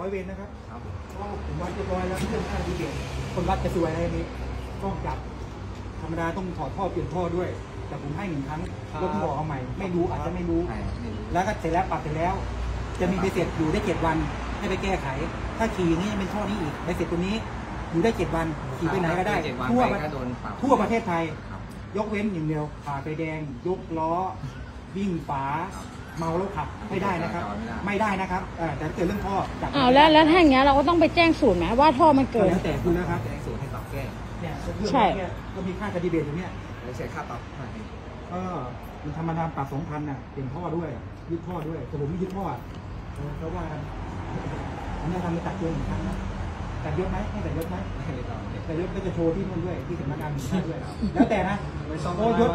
ร้อยเวรนะครับครับเพราะผมวัดเรียบร้อยแล้วเรื่องค่าดีเบตคนวัดจะสวยอะไรนี้กล้องจับ ธรรมดาต้องถอดท่อเปลี่ยนท่อด้วย แต่ผมให้หนึ่งครั้งรถต้องบอกเอาใหม่ ไม่รู้อาจจะไม่รู้ใช่ไม่รู้ แล้วก็เสร็จแล้วปรับเสร็จแล้ว จะมีใบเสร็จอยู่ได้เจ็ดวันให้ไปแก้ไข ถ้าขี่อย่างนี้ยังเป็นท่อนี้อีกใบเสร็จตัวนี้อยู่ได้เจ็ดวันขี่ไปไหนก็ได้เจ็วันทั่วไปก็โดนปรับทั่วประเทศไทยครับยกเว้นอย่างเดียวผ่าไฟแดง ยกล้อ วิ่งฝาครับ เมาแล้วขับไม่ได้นะครับไม่ได้ไม่ได้นะครับเอ่อแต่ถ้าเกิดเรื่องท่อจับอ้าวแล้วแล้วถ้าอย่างเงี้ยเราก็ต้องไปแจ้งศูนย์ไหมว่าท่อมันก็เกิน แล้วแต่คุณแล้วครับแจ้งศูนย์ให้ปรับแก้เนี่ยเรื่องใช่ เนี้ยก็มีค่าคดีเบตอยู่เนี่ยแล้วเสียค่าปรับเท่าไหร่ก็มันธรรมดาปรับสองพันน่ะเปลี่ยนท่อด้วยยึดท่อด้วยแต่ผมไม่ยึดท่ออะเออเขาว่ากันอันนี้ทำไปตัดเยอะเหมือนกันนะตัดเยอะไหมให้ตัดเยอะไหม ไม่ต้องแต่ยศก็จะโชว์ที่นู่นด้วยที่สำนักงานมีด้วย แล้วแต่นะไม่ต้องโอ้ยศ